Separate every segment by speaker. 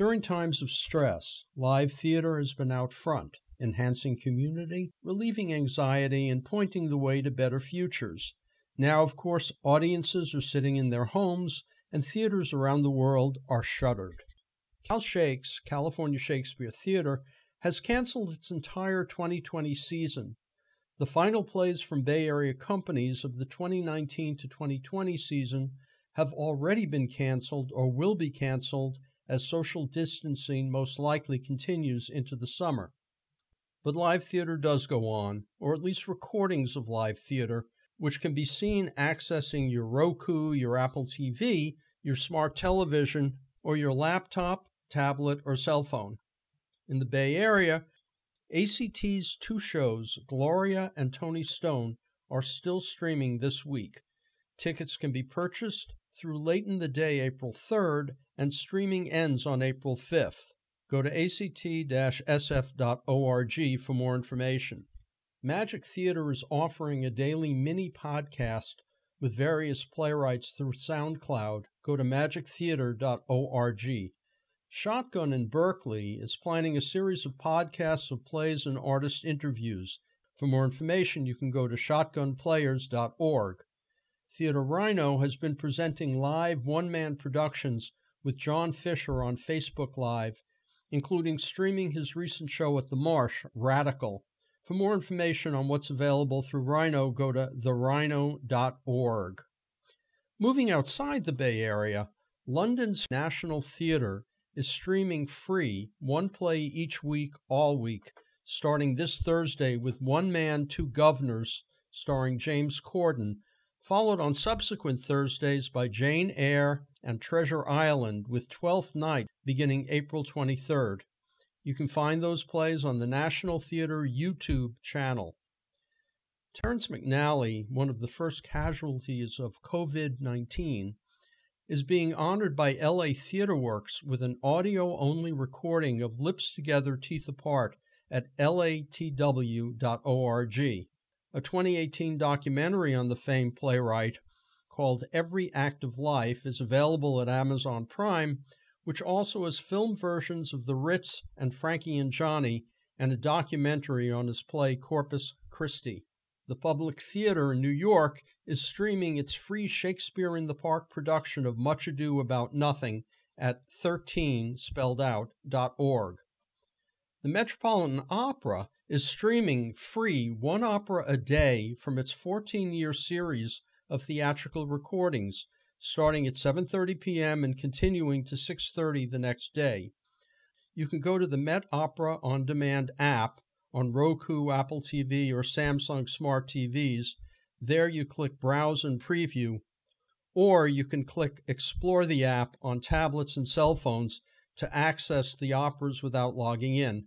Speaker 1: During times of stress, live theater has been out front, enhancing community, relieving anxiety, and pointing the way to better futures. Now, of course, audiences are sitting in their homes, and theaters around the world are shuttered. Cal Shakes, California Shakespeare Theater, has canceled its entire 2020 season. The final plays from Bay Area companies of the 2019 to 2020 season have already been canceled or will be canceled as social distancing most likely continues into the summer. But live theater does go on, or at least recordings of live theater, which can be seen accessing your Roku, your Apple TV, your smart television, or your laptop, tablet, or cell phone. In the Bay Area, ACT's two shows, Gloria and Toni Stone, are still streaming this week. Tickets can be purchased through late in the day, April 3rd, and streaming ends on April 5th. Go to act-sf.org for more information. Magic Theater is offering a daily mini podcast with various playwrights through SoundCloud. Go to magictheatre.org. Shotgun in Berkeley is planning a series of podcasts of plays and artist interviews. For more information, you can go to shotgunplayers.org. Theater Rhino has been presenting live one man productions with John Fisher on Facebook Live including streaming his recent show at the Marsh, Radical. For more information on what's available through Rhino, go to therhino.org. Moving outside the Bay Area, London's National Theatre is streaming free, one play each week, all week, starting this Thursday with One Man, Two Guvnors, starring James Corden, followed on subsequent Thursdays by Jane Eyre and Treasure Island with Twelfth Night beginning April 23rd. You can find those plays on the National Theatre YouTube channel. Terrence McNally, one of the first casualties of COVID 19, is being honored by LA Theatre Works with an audio only recording of Lips Together, Teeth Apart at latw.org. A 2018 documentary on the famed playwright called Every Act of Life is available at Amazon Prime, which also has film versions of The Ritz and Frankie and Johnny and a documentary on his play Corpus Christi. The Public Theater in New York is streaming its free Shakespeare in the Park production of Much Ado About Nothing at 13 spelled out .org. The Metropolitan Opera is streaming free one opera a day from its 14 year series of theatrical recordings starting at 7:30 p.m. and continuing to 6:30 the next day. You can go to the Met Opera on Demand app on Roku, Apple TV, or Samsung Smart TVs. There you click Browse and Preview, or you can click Explore the app on tablets and cell phones to access the operas without logging in.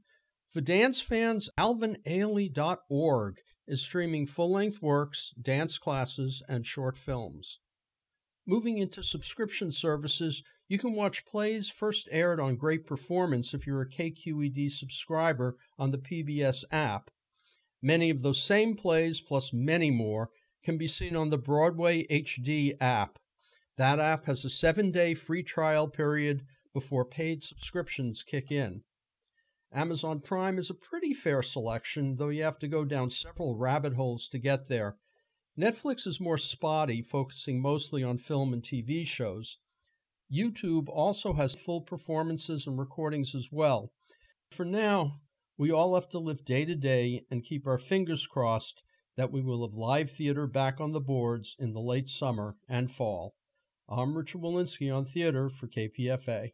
Speaker 1: For dance fans, alvinailey.org is streaming full length works, dance classes, and short films. Moving into subscription services, you can watch plays first aired on Great Performance if you're a KQED subscriber on the PBS app. Many of those same plays, plus many more, can be seen on the Broadway HD app. That app has a seven day free trial period before paid subscriptions kick in. Amazon Prime is a pretty fair selection, though you have to go down several rabbit holes to get there. Netflix is more spotty, focusing mostly on film and TV shows. YouTube also has full performances and recordings as well. For now, we all have to live day to day and keep our fingers crossed that we will have live theater back on the boards in the late summer and fall. I'm Richard Wolinsky on theater for KPFA.